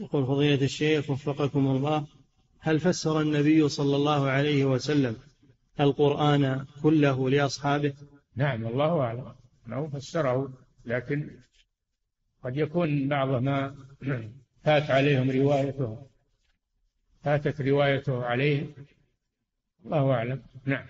يقول فضيلة الشيخ وفقكم الله هل فسر النبي صلى الله عليه وسلم القرآن كله لأصحابه؟ نعم الله أعلم أنه فسره لكن قد يكون بعض ما فات عليهم روايته فاتت روايته عليه الله أعلم. نعم.